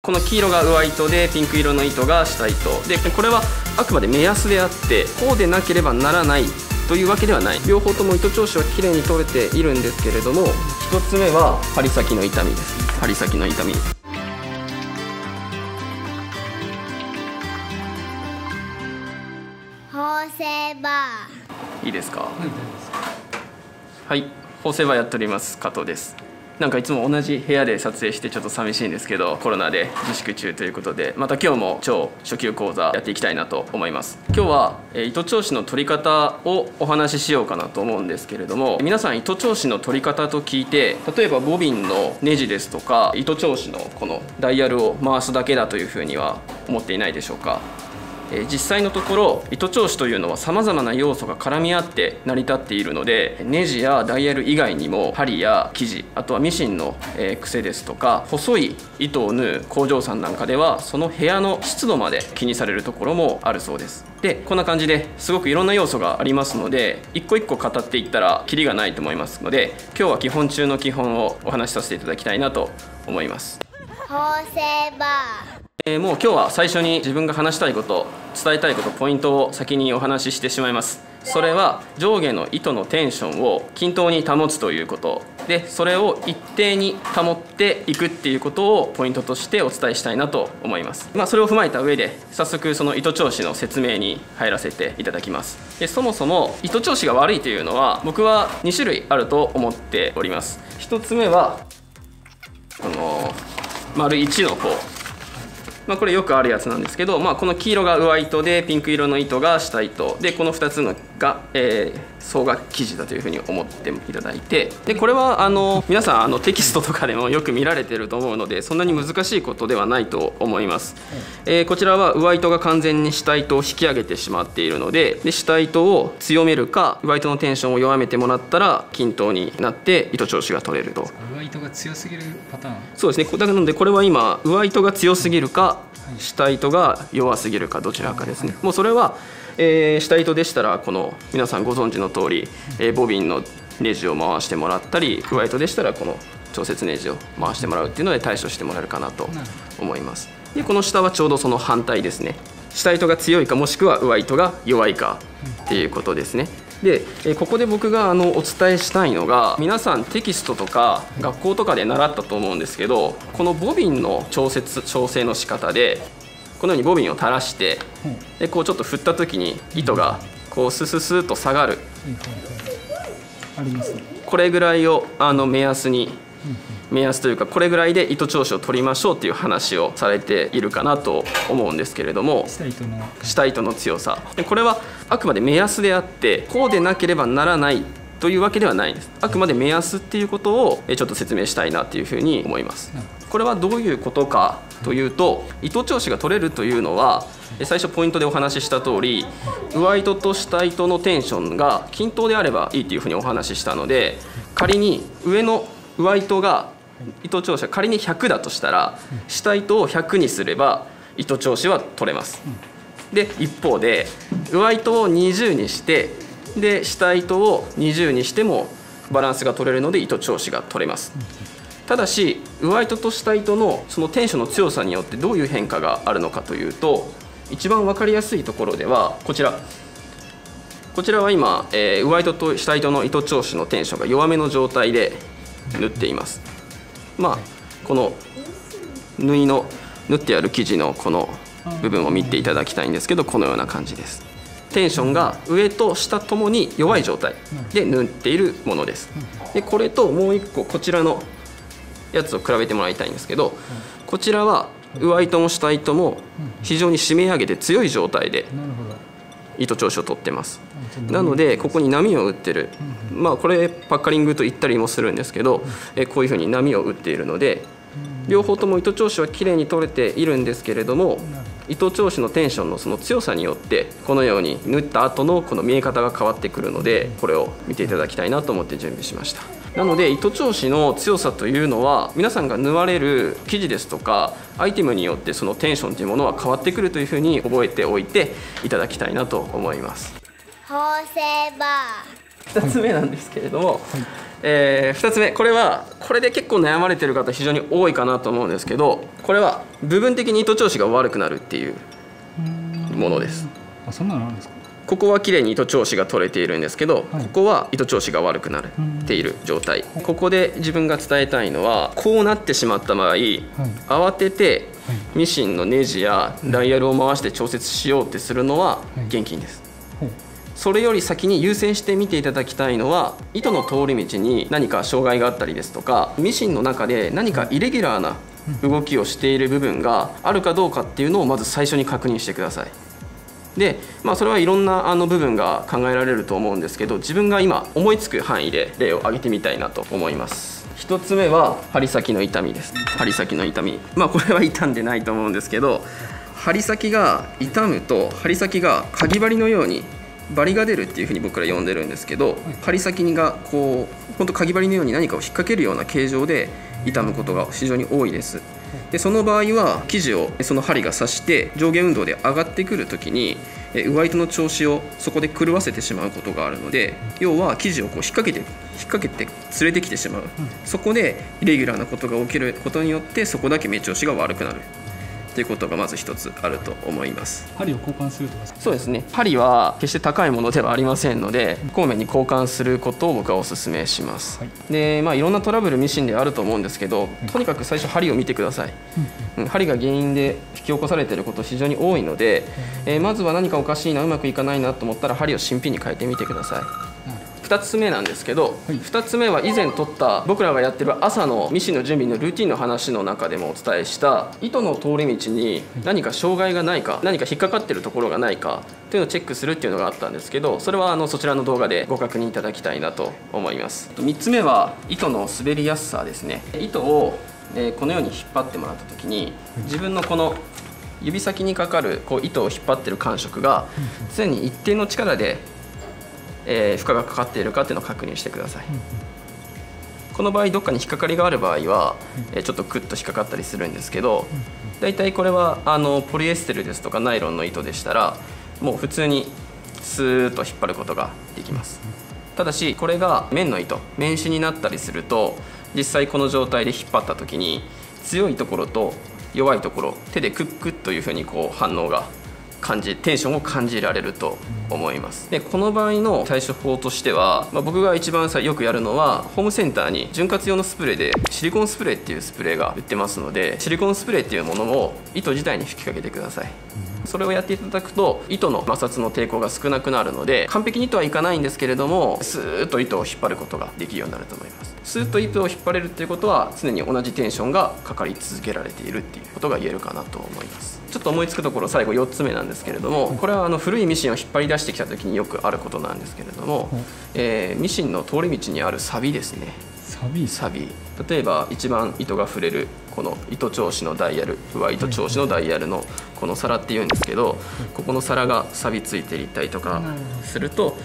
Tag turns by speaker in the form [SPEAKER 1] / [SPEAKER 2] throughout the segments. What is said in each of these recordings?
[SPEAKER 1] この黄色が上糸でピンク色の糸が下糸でこれはあくまで目安であってこうでなければならないというわけではない。両方とも糸調子は綺麗に取れているんですけれども1つ目は針先の痛みです。針先の痛み
[SPEAKER 2] 縫製バー
[SPEAKER 1] いいですか？はい。縫製バーやっております加藤ですなんかいつも同じ部屋で撮影してちょっと寂しいんですけどコロナで自粛中ということでまた今日も超初級講座やっていきたいなと思います。今日は、え糸調子の取り方をお話ししようかなと思うんですけれども皆さん糸調子の取り方と聞いて例えばボビンのネジですとか糸調子のこのダイヤルを回すだけだというふうには思っていないでしょうか？え実際のところ糸調子というのはさまざまな要素が絡み合って成り立っているのでネジやダイヤル以外にも針や生地あとはミシンの、え癖ですとか細い糸を縫う工場さんなんかではその部屋の湿度まで気にされるところもあるそうです。でこんな感じですごくいろんな要素がありますので一個一個語っていったらキリがないと思いますので今日は基本中の基本をお話しさせていただきたいなと思います。
[SPEAKER 2] 縫製バー
[SPEAKER 1] えー、もう今日は最初に自分が話したいこと伝えたいことポイントを先にお話ししてしまいます。それは上下の糸のテンションを均等に保つということ。でそれを一定に保っていくっていうことをポイントとしてお伝えしたいなと思います。まあ、それを踏まえた上で早速その糸調子の説明に入らせていただきます。でそもそも糸調子が悪いというのは僕は2種類あると思っております。1つ目はこの丸1の方。まあ、これよくあるやつなんですけど、まあ、この黄色が上糸でピンク色の糸が下糸でこの2つのが、えー、総額生地だというふうに思っていただいてでこれはあの皆さんあのテキストとかでもよく見られてると思うのでそんなに難しいことではないと思います、えー、こちらは上糸が完全に下糸を引き上げてしまっているのでで下糸を強めるか上糸のテンションを弱めてもらったら均等になって糸調子が取れると。
[SPEAKER 3] 上糸が強すぎるパターン？
[SPEAKER 1] そうですね。だからのでこれは今上糸が強すぎるか下糸が弱すぎるかどちらかですね。もうそれはえー、下糸でしたらこの皆さんご存知の通り、えー、ボビンのネジを回してもらったり上糸でしたらこの調節ネジを回してもらうっていうので対処してもらえるかなと思います。でこの下はちょうどその反対ですね。下糸が強いかもしくは上糸が弱いかっていうことですね。でここで僕があのお伝えしたいのが皆さんテキストとか学校とかで習ったと思うんですけどこのボビンの調節調整の仕方でこのようにボビンを垂らしてでこうちょっと振った時に糸がこうスススと下がる。これぐらいをあの目安に目安というかこれぐらいで糸調子を取りましょうっていう話をされているかなと思うんですけれども下糸の。強さ。でこれはあくまで目安であってこうでなければならないというわけではないんです。あくまで目安っていうことをちょっと説明したいなっていうふうに思います。これはどういうことかというと糸調子が取れるというのは最初ポイントでお話しした通り上糸と下糸のテンションが均等であればいいというふうにお話ししたので仮に上の上糸が糸調子が仮に100だとしたら下糸を100にすれば糸調子は取れます。で一方で上糸を20にしてで下糸を20にしてもバランスが取れるので糸調子が取れます。ただし上糸と下糸のそのテンションの強さによってどういう変化があるのかというと一番分かりやすいところではこちら。こちらは今、えー、上糸と下糸の糸調子のテンションが弱めの状態で縫っています。まあこの縫いの縫ってある生地のこの部分を見ていただきたいんですけどこのような感じです。テンションが上と下ともに弱い状態で縫っているものです。でこれともう一個こちらのやつを比べてもらいたいんですけどこちらは上糸も下糸も非常に締め上げて強い状態で糸調子を取ってます。なのでここに波を打ってる。まあこれパッカリングと言ったりもするんですけどこういうふうに波を打っているので両方とも糸調子はきれいに取れているんですけれども糸調子のテンションのその強さによってこのように縫った後のこの見え方が変わってくるのでこれを見ていただきたいなと思って準備しました。なので糸調子の強さというのは皆さんが縫われる生地ですとかアイテムによってそのテンションというものは変わってくるというふうに覚えておいていただきたいなと思います。
[SPEAKER 2] 縫製バ
[SPEAKER 1] ー2つ目なんですけれども、はいえー、2つ目これはこれで結構悩まれてる方非常に多いかなと思うんですけどこれは部分的に糸調子が悪くなるっていうものです。
[SPEAKER 3] あそんなのあるんですか？
[SPEAKER 1] ここは綺麗に糸調子が取れているんですけど、
[SPEAKER 3] はい。
[SPEAKER 1] ここは糸調子が悪くなっている状態。ここで自分が伝えたいのはこうなってしまった場合、慌ててミシンのネジやダイヤルを回して調節しようってするのは
[SPEAKER 3] はい。
[SPEAKER 1] 厳禁ですそれより先に優先して見ていただきたいのは糸の通り道に何か障害があったりですとかミシンの中で何かイレギュラーな動きをしている部分があるかどうかっていうのをまず最初に確認してください。で、まあ、それはいろんなあの部分が考えられると思うんですけど自分が今思いつく範囲で例を挙げてみたいなと思います。一つ目は針先の痛みです。針先の痛み。まあこれは傷んでないと思うんですけど針先が痛むと針先がかぎ針のようにバリが出るっていうふうに僕ら呼んでるんですけど針先がこう本当かぎ針のように何かを引っ掛けるような形状で痛むことが非常に多いです。でその場合は生地をその針が刺して上下運動で上がってくる時にえ上糸の調子をそこで狂わせてしまうことがあるので要は生地をこう引っ掛けて引っ掛けて連れてきてしまう、そこでイレギュラーなことが起きることによってそこだけ目調子が悪くなるということがまず一つあると思います。
[SPEAKER 3] 針を交換するとか。
[SPEAKER 1] そうですね。針は決して高いものではありませんのでこまめに交換することを僕はお勧めします、
[SPEAKER 3] はい。
[SPEAKER 1] でまあいろんなトラブルミシンであると思うんですけどとにかく最初針を見てください、うん。針が原因で引き起こされていること非常に多いので、えーまずは何かおかしいなうまくいかないなと思ったら針を新品に変えてみてください2つ目なんですけど、
[SPEAKER 3] はい。
[SPEAKER 1] 2つ目は以前撮った僕らがやってる朝のミシンの準備のルーティンの話の中でもお伝えした糸の通り道に何か障害がないか何か引っかかってるところがないかというのをチェックするっていうのがあったんですけどそれはあのそちらの動画でご確認いただきたいなと思います。3つ目は糸の滑りやすさですね。糸をえーこのように引っ張ってもらった時に自分のこの指先にかかるこう糸を引っ張ってる感触が常に一定の力でえー負荷がかかっているかっていうのを確認してください、この場合どっかに引っかかりがある場合は、えーちょっとクッと引っかかったりするんですけど大体これはあのポリエステルですとかナイロンの糸でしたらもう普通にスーッと引っ張ることができます。ただしこれが綿の糸綿糸になったりすると実際この状態で引っ張った時に強いところと弱いところ手でクックッというふうにこう反応が感じテンションを感じられると思います。でこの場合の対処法としては、まあ、僕が一番さよくやるのはホームセンターに潤滑用のスプレーでシリコンスプレーっていうスプレーが売ってますのでシリコンスプレーっていうものを糸自体に吹きかけてください。それをやっていただくと糸の摩擦の抵抗が少なくなるので完璧にとはいかないんですけれどもスーッと糸を引っ張ることができるようになると思います。スーッと糸を引っ張れるっていうことは常に同じテンションがかかり続けられているっていうことが言えるかなと思いますちょっと思いつくところ最後4つ目なんですけれどもこれはあの古いミシンを引っ張り出してきた時によくあることなんですけれども、えーミシンの通り道にあるサビですね。
[SPEAKER 3] サビ？
[SPEAKER 1] サビ。例えば一番糸が触れるこの糸調子のダイヤル上糸調子のダイヤルのこの皿っていうんですけどここの皿が錆びついていたりとかすると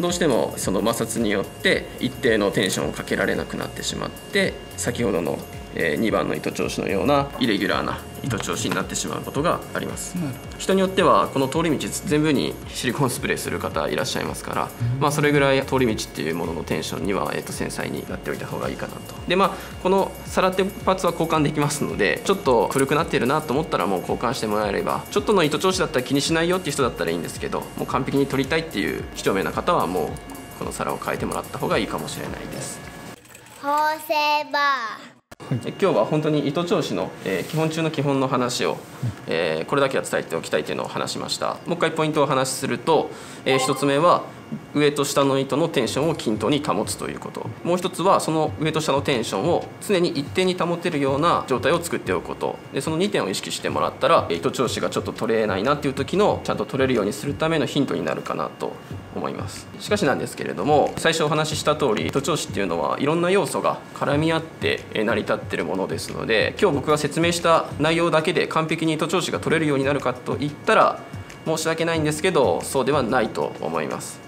[SPEAKER 1] どうしてもその摩擦によって一定のテンションをかけられなくなってしまって先ほどのえー2番の糸調子のようなイレギュラーな糸調子になってしまうことがあります。人によってはこの通り道全部にシリコンスプレーする方いらっしゃいますから、まあ、それぐらい通り道っていうもののテンションには、えー、と繊細になっておいた方がいいかなと。でまあこの皿ってパーツは交換できますのでちょっと古くなってるなと思ったらもう交換してもらえればちょっとの糸調子だったら気にしないよっていう人だったらいいんですけどもう完璧に取りたいっていう几帳面な方はもうこの皿を変えてもらった方がいいかもしれないです
[SPEAKER 2] は
[SPEAKER 1] い。今日は本当に糸調子の、えー基本中の基本の話を、えーこれだけは伝えておきたいというのを話しました。もう一回ポイントをお話しすると、え1つ目は上と下の糸のテンションを均等に保つということ。もう一つはその上と下のテンションを常に一定に保てるような状態を作っておくこと。でその2点を意識してもらったら糸調子がちょっと取れないなっていう時のちゃんと取れるようにするためのヒントになるかなと思います。しかしなんですけれども最初お話しした通り糸調子っていうのはいろんな要素が絡み合って成り立ってるものですので今日僕が説明した内容だけで完璧に糸調子が取れるようになるかといったら申し訳ないんですけどそうではないと思います。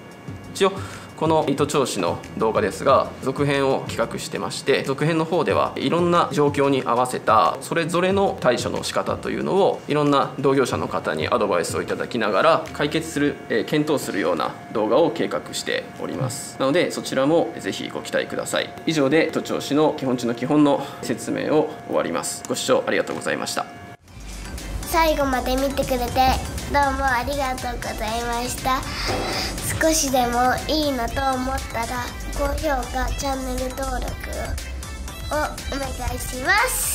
[SPEAKER 1] 一応この糸調子の動画ですが続編を企画してまして続編の方ではいろんな状況に合わせたそれぞれの対処の仕方というのをいろんな同業者の方にアドバイスをいただきながら解決する、えー、検討するような動画を計画しております。なのでそちらもぜひご期待ください。以上で糸調子の基本中の基本の説明を終わります。ご視聴ありがとうございました。
[SPEAKER 2] 最後まで見てくれてどうもありがとうございました。少しでもいいなと思ったら高評価チャンネル登録をお願いします。